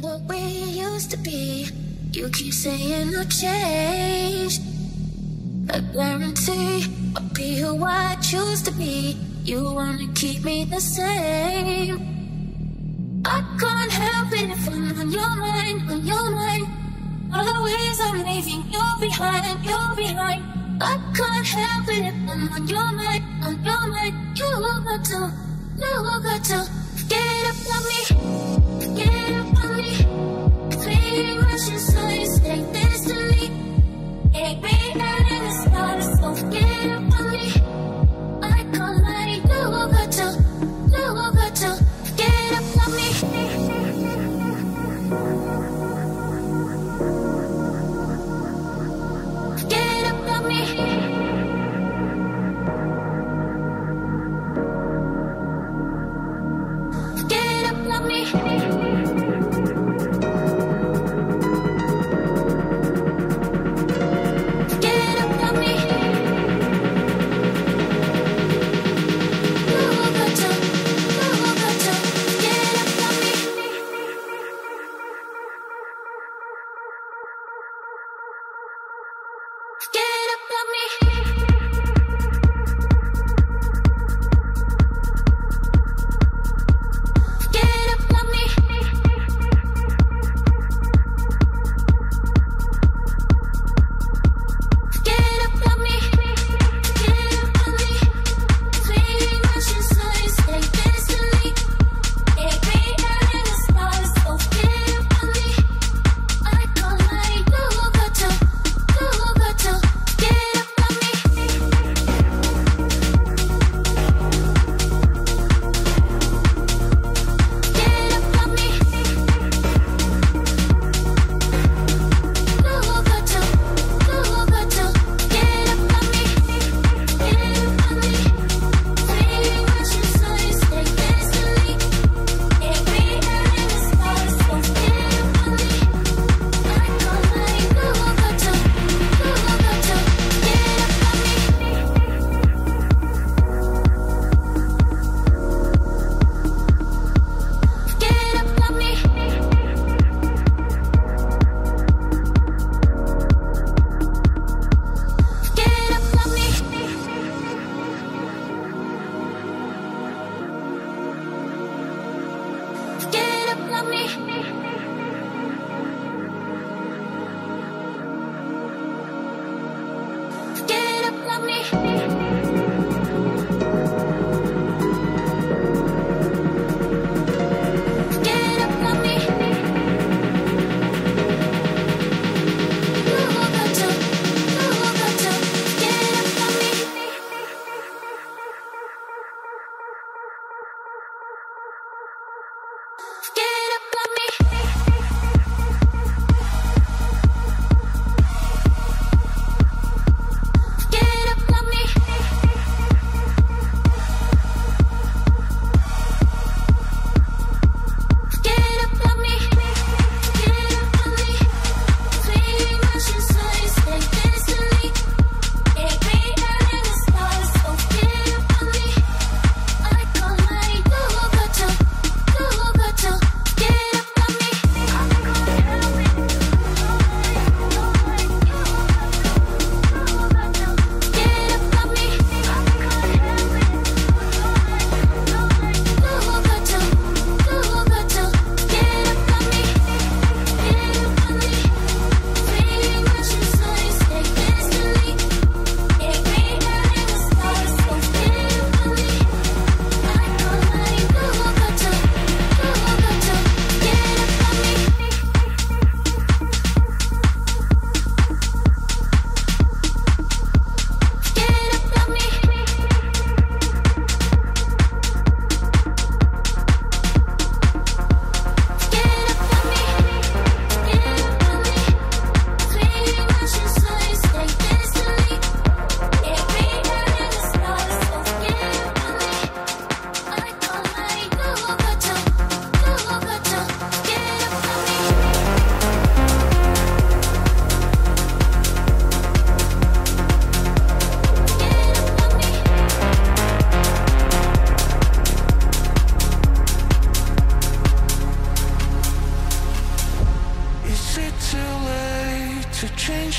what we used to be. You keep saying I'll change. I guarantee I'll be who I choose to be. You wanna keep me the same. I can't help it if I'm on your mind, on your mind. Always I'm leaving you behind, you behind. I can't help it if I'm on your mind, on your mind. You got to, you got to get up on me, get up Ain't me out in the stars,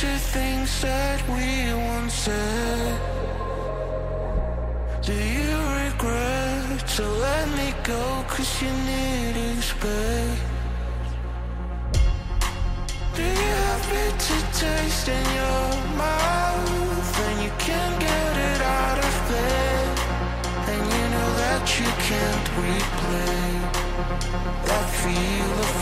picture things that we once said. Do you regret to let me go? Cause you need space. Do you have bitter taste in your mouth and you can't get it out of bed? And you know that you can't replay that feel of.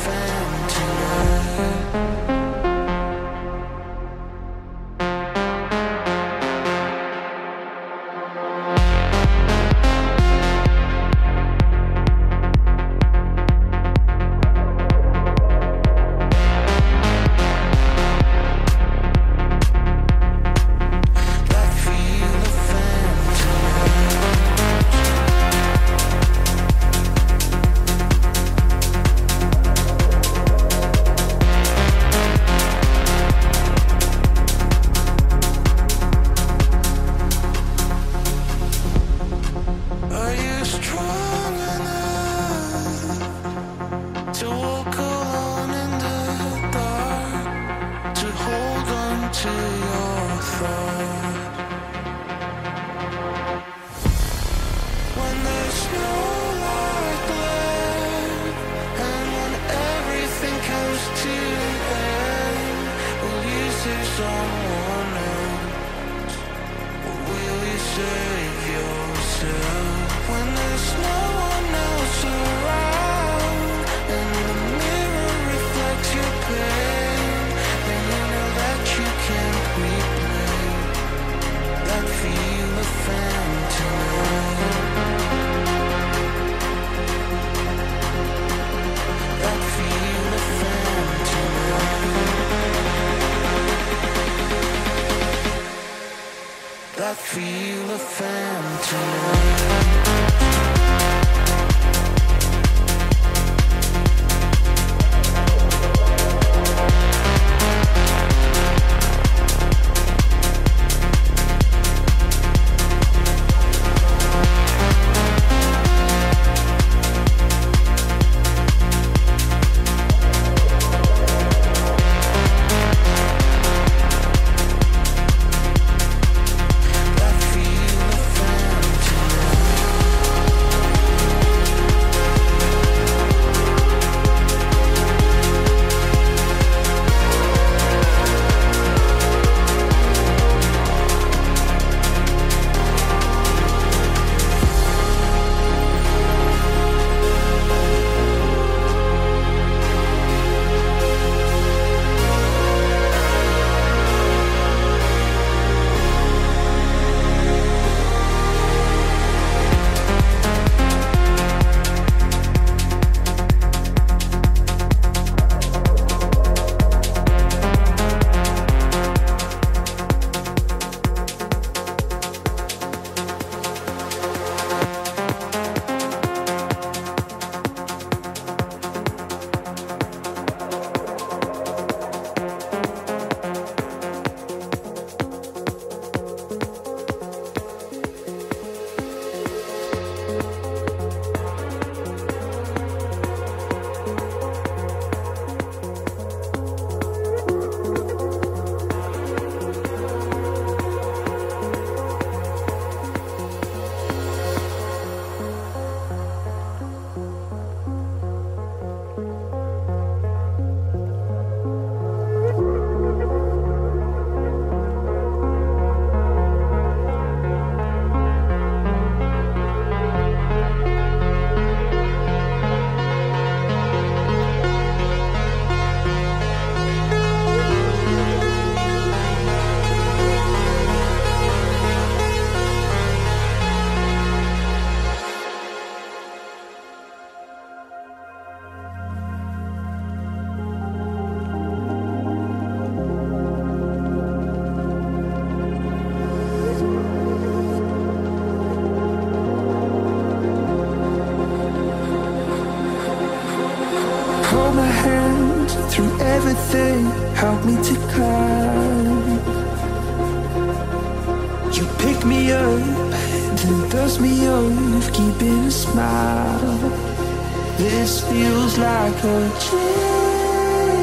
This feels like a jigsaw.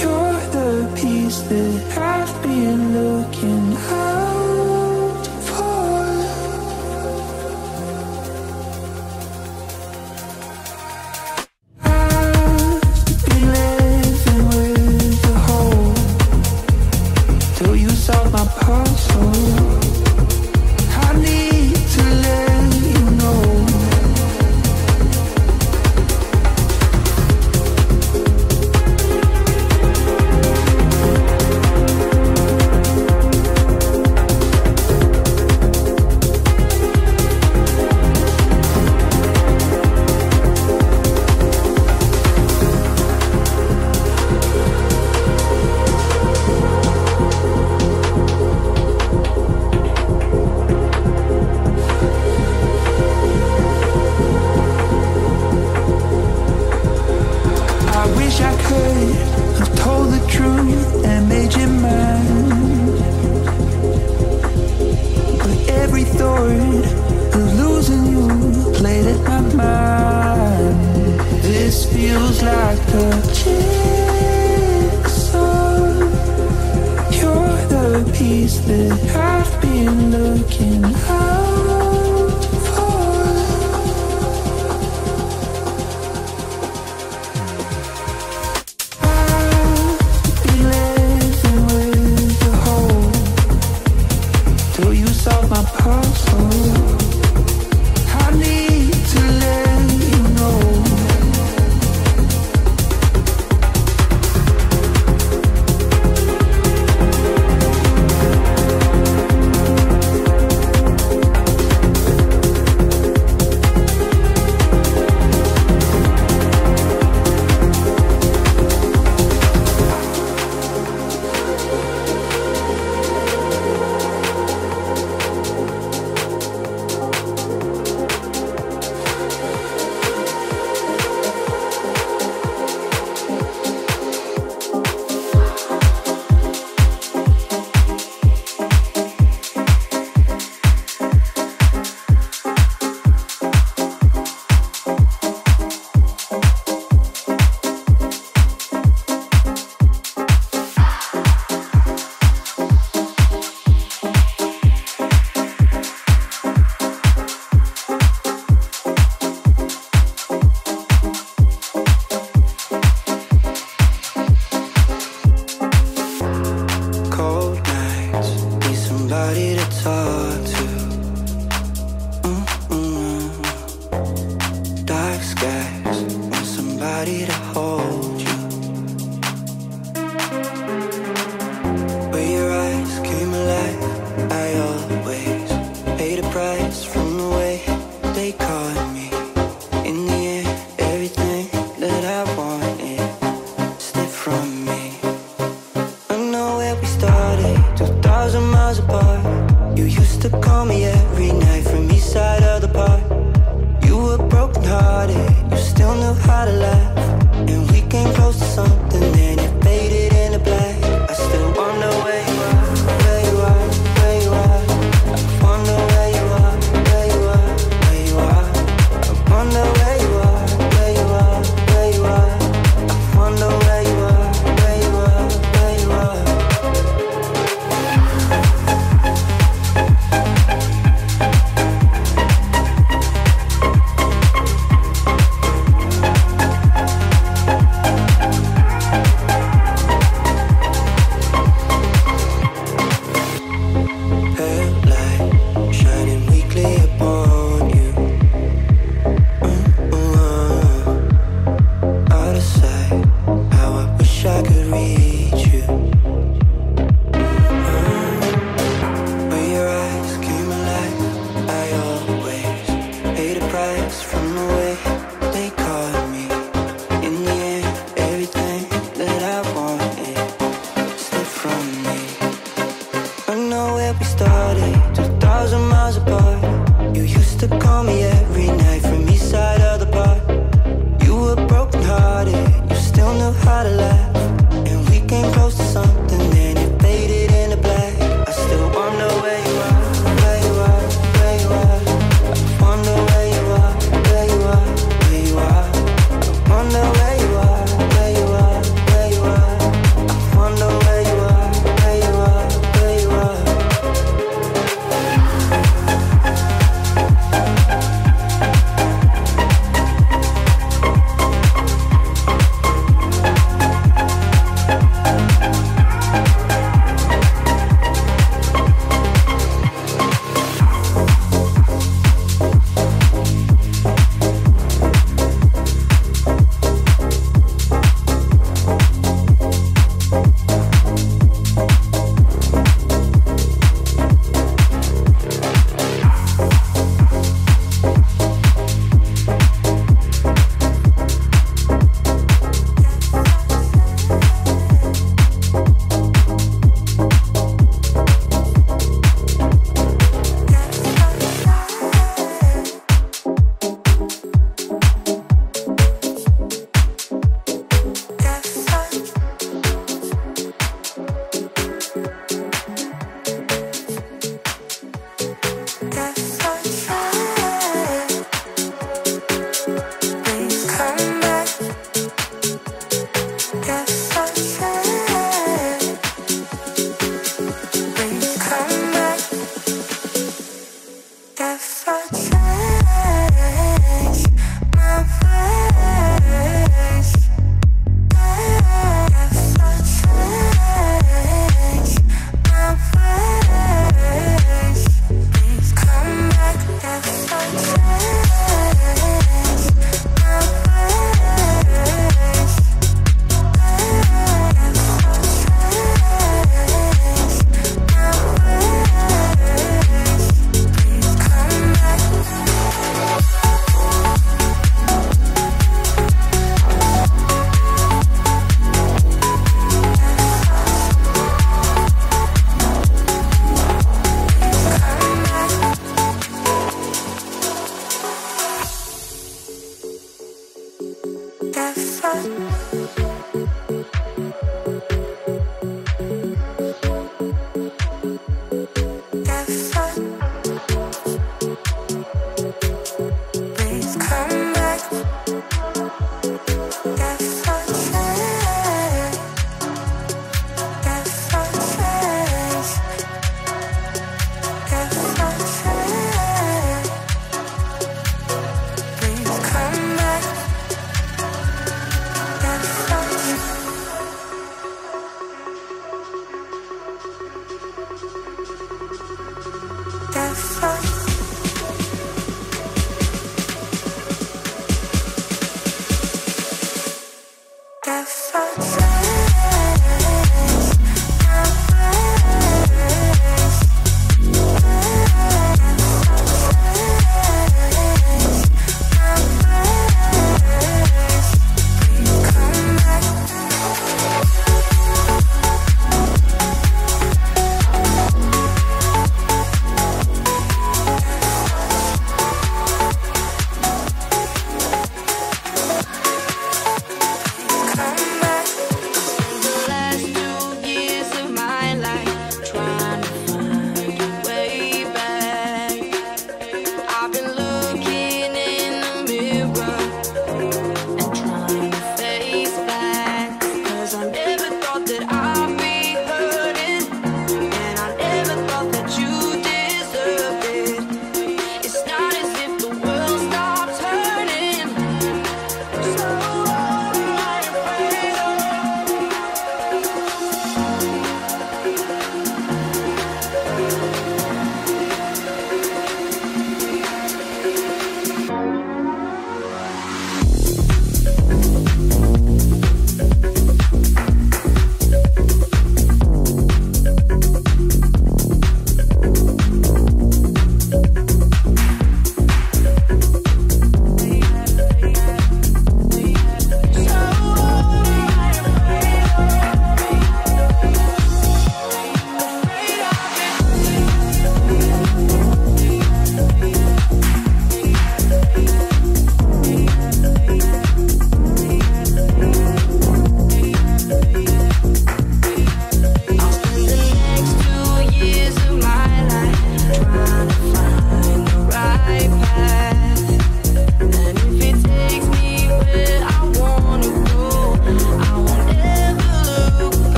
You're the piece that I've been looking